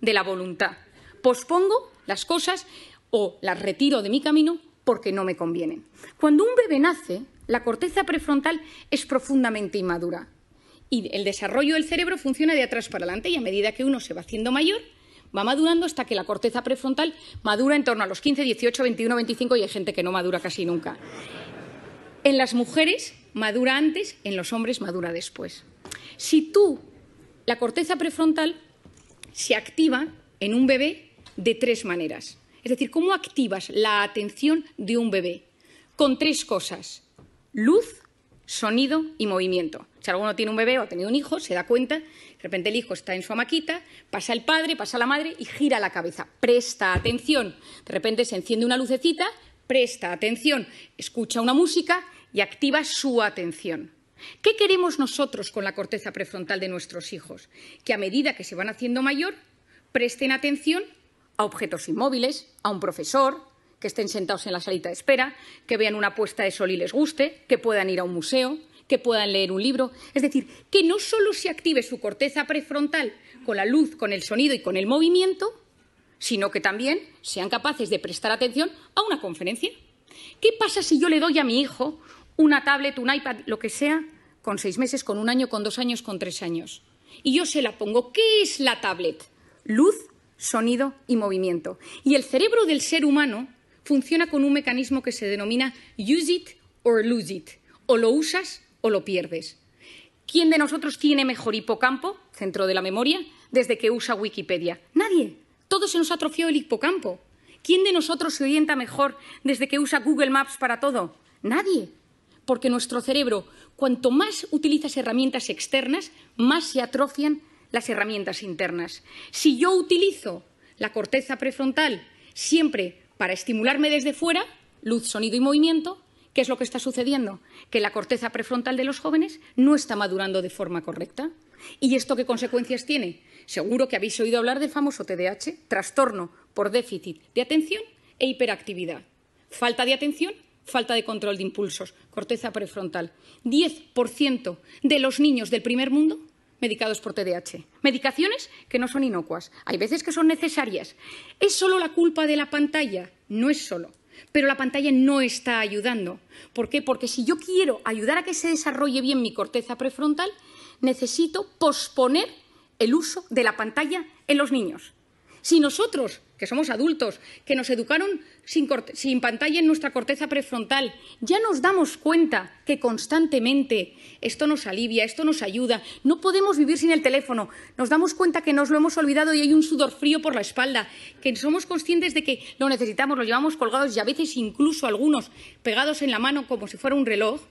de la voluntad. Pospongo las cosas o las retiro de mi camino porque no me convienen. Cuando un bebé nace, la corteza prefrontal es profundamente inmadura y el desarrollo del cerebro funciona de atrás para adelante y a medida que uno se va haciendo mayor, va madurando hasta que la corteza prefrontal madura en torno a los 15, 18, 21, 25 y hay gente que no madura casi nunca. En las mujeres madura antes, en los hombres madura después. Si tú, la corteza prefrontal se activa en un bebé de tres maneras. Es decir, ¿cómo activas la atención de un bebé? Con tres cosas. Luz, sonido y movimiento. Si alguno tiene un bebé o ha tenido un hijo, se da cuenta, de repente el hijo está en su amaquita, pasa el padre, pasa la madre y gira la cabeza. Presta atención. De repente se enciende una lucecita, presta atención, escucha una música y activa su atención. ¿Qué queremos nosotros con la corteza prefrontal de nuestros hijos? Que a medida que se van haciendo mayor, presten atención a objetos inmóviles, a un profesor, que estén sentados en la salita de espera, que vean una puesta de sol y les guste, que puedan ir a un museo, que puedan leer un libro. Es decir, que no solo se active su corteza prefrontal con la luz, con el sonido y con el movimiento, sino que también sean capaces de prestar atención a una conferencia. ¿Qué pasa si yo le doy a mi hijo una tablet, un iPad, lo que sea, con seis meses, con un año, con dos años, con tres años? Y yo se la pongo. ¿Qué es la tablet? Luz, sonido y movimiento. Y el cerebro del ser humano funciona con un mecanismo que se denomina use it or lose it. O lo usas o lo pierdes. ¿Quién de nosotros tiene mejor hipocampo, centro de la memoria, desde que usa Wikipedia? Nadie. Todo se nos atrofió el hipocampo. ¿Quién de nosotros se orienta mejor desde que usa Google Maps para todo? Nadie. Porque nuestro cerebro, cuanto más utilizas herramientas externas, más se atrofian las herramientas internas. Si yo utilizo la corteza prefrontal siempre para estimularme desde fuera, luz, sonido y movimiento, ¿qué es lo que está sucediendo? Que la corteza prefrontal de los jóvenes no está madurando de forma correcta. ¿Y esto qué consecuencias tiene? Seguro que habéis oído hablar del famoso TDAH, trastorno por déficit de atención e hiperactividad. Falta de atención, falta de control de impulsos, corteza prefrontal. 10% de los niños del primer mundo medicados por TDAH. Medicaciones que no son inocuas. Hay veces que son necesarias. ¿Es solo la culpa de la pantalla? No es solo. Pero la pantalla no está ayudando. ¿Por qué? Porque si yo quiero ayudar a que se desarrolle bien mi corteza prefrontal, necesito posponer el uso de la pantalla en los niños. Si nosotros, que somos adultos, que nos educaron sin, pantalla en nuestra corteza prefrontal, ya nos damos cuenta que constantemente esto nos alivia, esto nos ayuda, no podemos vivir sin el teléfono, nos damos cuenta que nos lo hemos olvidado y hay un sudor frío por la espalda, que somos conscientes de que lo necesitamos, lo llevamos colgados y a veces incluso algunos pegados en la mano como si fuera un reloj,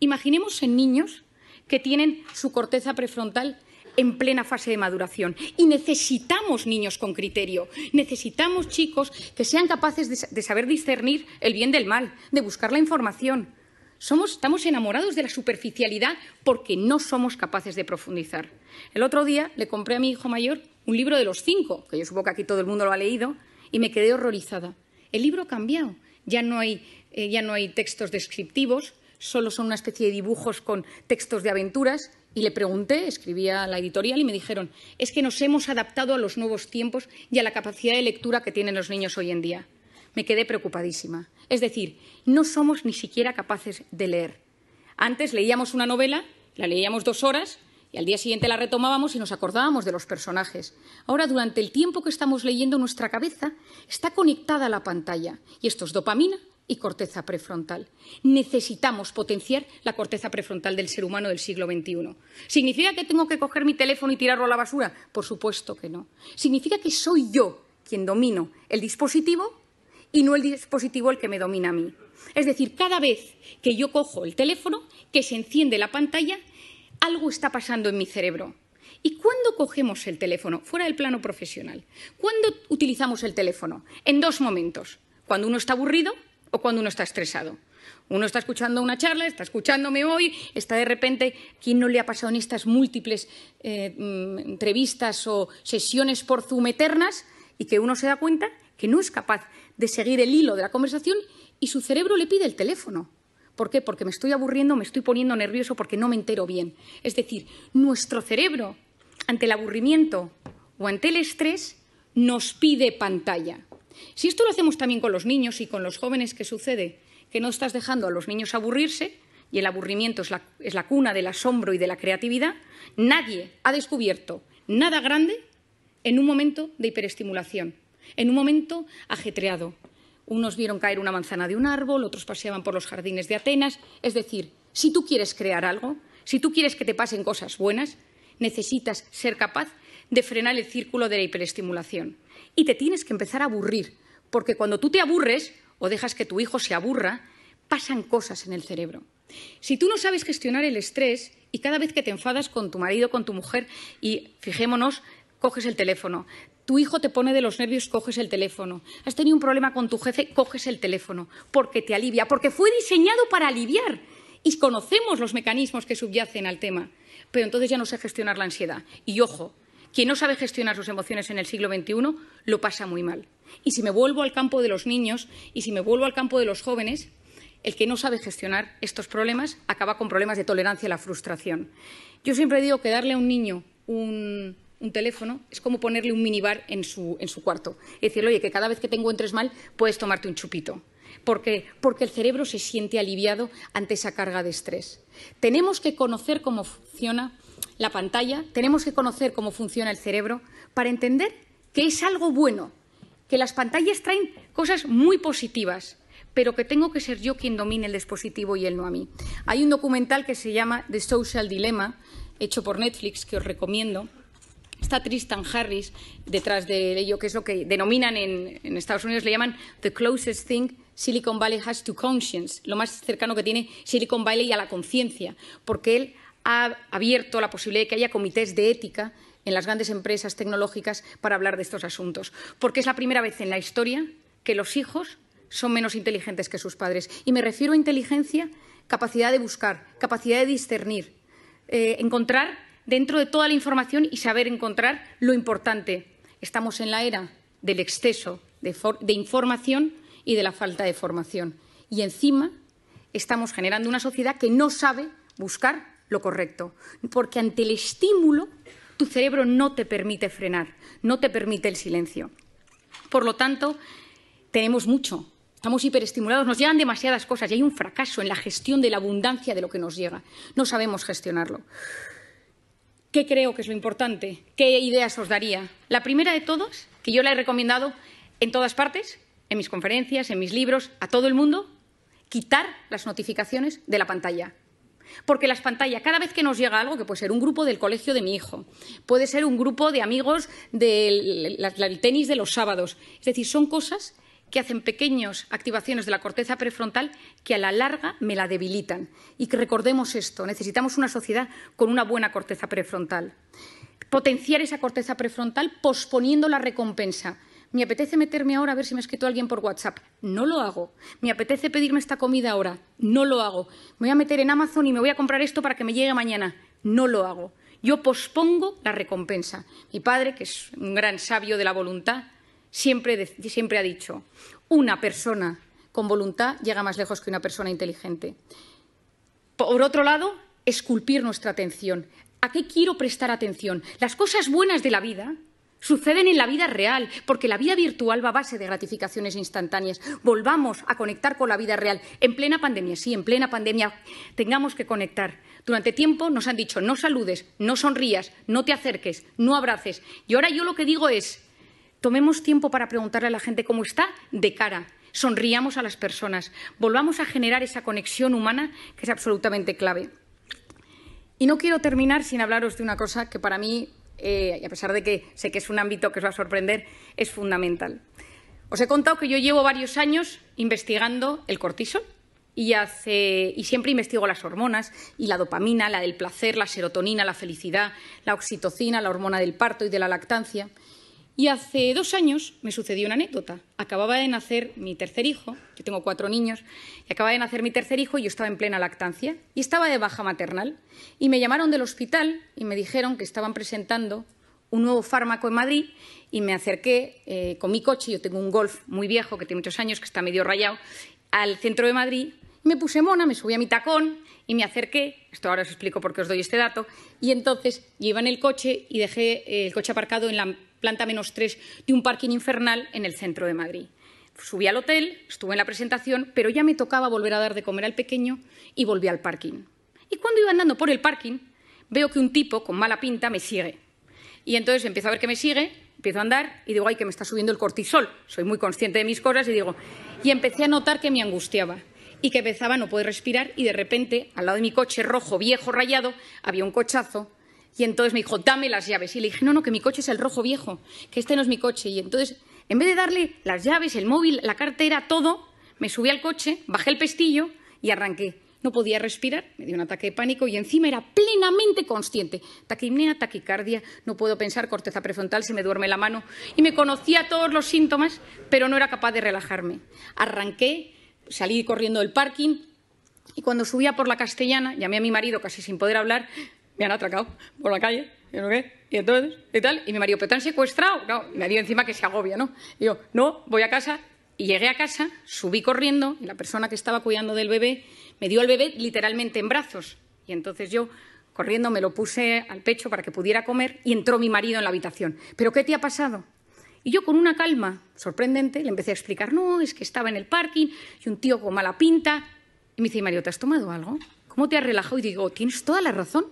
imaginemos en niños que tienen su corteza prefrontal en plena fase de maduración. Y necesitamos niños con criterio, necesitamos chicos que sean capaces de, saber discernir el bien del mal, de buscar la información. estamos enamorados de la superficialidad porque no somos capaces de profundizar. El otro día le compré a mi hijo mayor un libro de los cinco, que yo supongo que aquí todo el mundo lo ha leído, y me quedé horrorizada. El libro ha cambiado. Ya no hay, eh, ya no hay textos descriptivos, solo son una especie de dibujos con textos de aventuras y le pregunté, escribía la editorial y me dijeron, es que nos hemos adaptado a los nuevos tiempos y a la capacidad de lectura que tienen los niños hoy en día. Me quedé preocupadísima. Es decir, no somos ni siquiera capaces de leer. Antes leíamos una novela, la leíamos dos horas y al día siguiente la retomábamos y nos acordábamos de los personajes. Ahora, durante el tiempo que estamos leyendo, nuestra cabeza está conectada a la pantalla y esto es dopamina y corteza prefrontal. Necesitamos potenciar la corteza prefrontal del ser humano del siglo XXI. ¿Significa que tengo que coger mi teléfono y tirarlo a la basura? Por supuesto que no. Significa que soy yo quien domino el dispositivo y no el dispositivo el que me domina a mí. Es decir, cada vez que yo cojo el teléfono, que se enciende la pantalla, algo está pasando en mi cerebro. ¿Y cuándo cogemos el teléfono? Fuera del plano profesional. ¿Cuándo utilizamos el teléfono? En dos momentos. Cuando uno está aburrido o cuando uno está estresado. Uno está escuchando una charla, está escuchándome hoy, está de repente, ¿quién no le ha pasado en estas múltiples eh, mm, entrevistas o sesiones por Zoom eternas y que uno se da cuenta que no es capaz de seguir el hilo de la conversación y su cerebro le pide el teléfono? ¿Por qué? Porque me estoy aburriendo, me estoy poniendo nervioso porque no me entero bien. Es decir, nuestro cerebro, ante el aburrimiento o ante el estrés, nos pide pantalla. Si esto lo hacemos también con los niños y con los jóvenes, ¿qué sucede? Que no estás dejando a los niños aburrirse, y el aburrimiento es la, es la cuna del asombro y de la creatividad. Nadie ha descubierto nada grande en un momento de hiperestimulación, en un momento ajetreado. Unos vieron caer una manzana de un árbol, otros paseaban por los jardines de Atenas. Es decir, si tú quieres crear algo, si tú quieres que te pasen cosas buenas, necesitas ser capaz de frenar el círculo de la hiperestimulación. Y te tienes que empezar a aburrir, porque cuando tú te aburres o dejas que tu hijo se aburra, pasan cosas en el cerebro. Si tú no sabes gestionar el estrés y cada vez que te enfadas con tu marido, con tu mujer, y fijémonos, coges el teléfono, tu hijo te pone de los nervios, coges el teléfono, has tenido un problema con tu jefe, coges el teléfono, porque te alivia, porque fue diseñado para aliviar. Y conocemos los mecanismos que subyacen al tema, pero entonces ya no sé gestionar la ansiedad. Y ojo, quien no sabe gestionar sus emociones en el siglo XXI lo pasa muy mal. Y si me vuelvo al campo de los niños y si me vuelvo al campo de los jóvenes, el que no sabe gestionar estos problemas acaba con problemas de tolerancia a la frustración. Yo siempre digo que darle a un niño un, teléfono es como ponerle un minibar en su, en su cuarto. Es decirle, oye, que cada vez que te encuentres mal puedes tomarte un chupito. Porque, porque el cerebro se siente aliviado ante esa carga de estrés. Tenemos que conocer cómo funciona la pantalla, tenemos que conocer cómo funciona el cerebro para entender que es algo bueno, que las pantallas traen cosas muy positivas, pero que tengo que ser yo quien domine el dispositivo y él no a mí. Hay un documental que se llama The Social Dilemma, hecho por Netflix, que os recomiendo. Está Tristan Harris detrás de ello, que es lo que denominan en, Estados Unidos, le llaman The Closest Thing Silicon Valley Has to Conscience, lo más cercano que tiene Silicon Valley a la conciencia, porque él ha abierto la posibilidad de que haya comités de ética en las grandes empresas tecnológicas para hablar de estos asuntos, porque es la primera vez en la historia que los hijos son menos inteligentes que sus padres. Y me refiero a inteligencia, capacidad de buscar, capacidad de discernir, eh, encontrar dentro de toda la información y saber encontrar lo importante. Estamos en la era del exceso de, información y de la falta de formación. Y encima estamos generando una sociedad que no sabe buscar lo correcto, porque ante el estímulo tu cerebro no te permite frenar, no te permite el silencio. Por lo tanto, tenemos mucho Estamos hiperestimulados, nos llegan demasiadas cosas y hay un fracaso en la gestión de la abundancia de lo que nos llega. No sabemos gestionarlo. ¿Qué creo que es lo importante? ¿Qué ideas os daría? La primera de todas, que yo la he recomendado en todas partes, en mis conferencias, en mis libros, a todo el mundo, quitar las notificaciones de la pantalla. Porque las pantallas, cada vez que nos llega algo, que puede ser un grupo del colegio de mi hijo, puede ser un grupo de amigos del, tenis de los sábados, es decir, son cosas que hacen pequeñas activaciones de la corteza prefrontal que a la larga me la debilitan. Y que recordemos esto, necesitamos una sociedad con una buena corteza prefrontal. Potenciar esa corteza prefrontal posponiendo la recompensa. Me apetece meterme ahora a ver si me ha escrito alguien por WhatsApp. No lo hago. Me apetece pedirme esta comida ahora. No lo hago. Me voy a meter en Amazon y me voy a comprar esto para que me llegue mañana. No lo hago. Yo pospongo la recompensa. Mi padre, que es un gran sabio de la voluntad, siempre, siempre ha dicho, una persona con voluntad llega más lejos que una persona inteligente. Por otro lado, esculpir nuestra atención. ¿A qué quiero prestar atención? Las cosas buenas de la vida suceden en la vida real, porque la vida virtual va a base de gratificaciones instantáneas. Volvamos a conectar con la vida real. En plena pandemia, sí, en plena pandemia tengamos que conectar. Durante tiempo nos han dicho no saludes, no sonrías, no te acerques, no abraces. Y ahora yo lo que digo es Tomemos tiempo para preguntarle a la gente cómo está de cara. Sonriamos a las personas. Volvamos a generar esa conexión humana que es absolutamente clave. Y no quiero terminar sin hablaros de una cosa que para mí, eh, a pesar de que sé que es un ámbito que os va a sorprender, es fundamental. Os he contado que yo llevo varios años investigando el cortisol y, y, siempre investigo las hormonas y la dopamina, la del placer, la serotonina, la felicidad, la oxitocina, la hormona del parto y de la lactancia. Y hace dos años me sucedió una anécdota. Acababa de nacer mi tercer hijo, yo tengo cuatro niños, y acababa de nacer mi tercer hijo y yo estaba en plena lactancia y estaba de baja maternal. Y me llamaron del hospital y me dijeron que estaban presentando un nuevo fármaco en Madrid y me acerqué eh, con mi coche, yo tengo un Golf muy viejo que tiene muchos años, que está medio rayado, al centro de Madrid Me puse mona, me subí a mi tacón y me acerqué, esto ahora os explico por qué os doy este dato, y entonces iba en el coche y dejé eh, el coche aparcado en la planta menos tres de un parking infernal en el centro de Madrid. Subí al hotel, estuve en la presentación, pero ya me tocaba volver a dar de comer al pequeño y volví al parking. Y cuando iba andando por el parking, veo que un tipo con mala pinta me sigue. Y entonces empiezo a ver que me sigue, empiezo a andar y digo, ay, que me está subiendo el cortisol. Soy muy consciente de mis cosas y digo, y empecé a notar que me angustiaba y que empezaba a no poder respirar y de repente, al lado de mi coche rojo, viejo, rayado, había un cochazo y entonces me dijo, dame las llaves. Y le dije, no, no, que mi coche es el rojo viejo, que este no es mi coche. Y entonces, en vez de darle las llaves, el móvil, la cartera, todo, me subí al coche, bajé el pestillo y arranqué. No podía respirar, me dio un ataque de pánico y encima era plenamente consciente. Taquimnea, taquicardia, no puedo pensar, corteza prefrontal, se me duerme la mano. Y me conocía todos los síntomas, pero no era capaz de relajarme. Arranqué, salí corriendo del parking y cuando subía por la castellana, llamé a mi marido casi sin poder hablar, me han atracado por la calle, y, qué? y entonces, y tal, y mi marido, ¿pero te han secuestrado? No, me dio encima que se agobia, ¿no? Y yo, no, voy a casa, y llegué a casa, subí corriendo, y la persona que estaba cuidando del bebé me dio al bebé literalmente en brazos, y entonces yo, corriendo, me lo puse al pecho para que pudiera comer, y entró mi marido en la habitación. ¿Pero qué te ha pasado? Y yo, con una calma sorprendente, le empecé a explicar, no, es que estaba en el parking, y un tío con mala pinta, y me dice, Mario, ¿te has tomado algo? ¿Cómo te has relajado? Y digo, tienes toda la razón.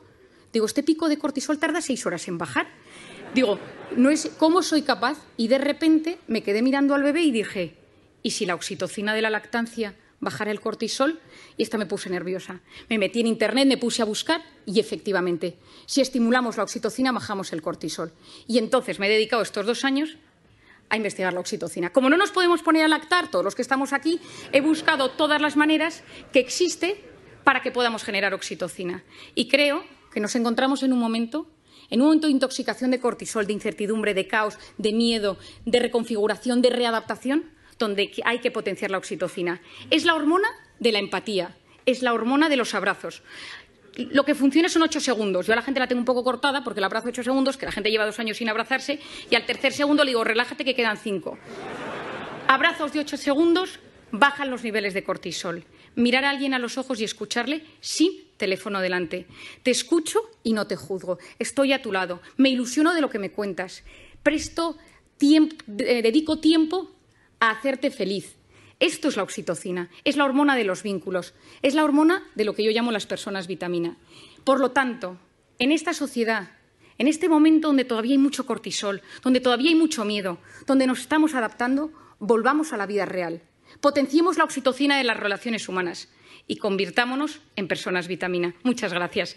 Digo, este pico de cortisol tarda seis horas en bajar. Digo, no es cómo soy capaz. Y de repente me quedé mirando al bebé y dije, ¿y si la oxitocina de la lactancia bajara el cortisol? Y esta me puse nerviosa. Me metí en internet, me puse a buscar y efectivamente, si estimulamos la oxitocina, bajamos el cortisol. Y entonces me he dedicado estos dos años a investigar la oxitocina. Como no nos podemos poner a lactar todos los que estamos aquí, he buscado todas las maneras que existe para que podamos generar oxitocina. Y creo que nos encontramos en un momento en un momento de intoxicación de cortisol, de incertidumbre, de caos, de miedo, de reconfiguración, de readaptación, donde hay que potenciar la oxitocina. Es la hormona de la empatía, es la hormona de los abrazos. Lo que funciona son ocho segundos. Yo a la gente la tengo un poco cortada porque la abrazo ocho segundos, que la gente lleva dos años sin abrazarse, y al tercer segundo le digo, relájate que quedan cinco. Abrazos de ocho segundos bajan los niveles de cortisol. Mirar a alguien a los ojos y escucharle sin teléfono delante. Te escucho y no te juzgo. Estoy a tu lado. Me ilusiono de lo que me cuentas. Presto tiempo, dedico tiempo a hacerte feliz. Esto es la oxitocina, es la hormona de los vínculos, es la hormona de lo que yo llamo las personas vitamina. Por lo tanto, en esta sociedad, en este momento donde todavía hay mucho cortisol, donde todavía hay mucho miedo, donde nos estamos adaptando, volvamos a la vida real. Potenciemos la oxitocina de las relaciones humanas y convirtámonos en personas vitamina. Muchas gracias.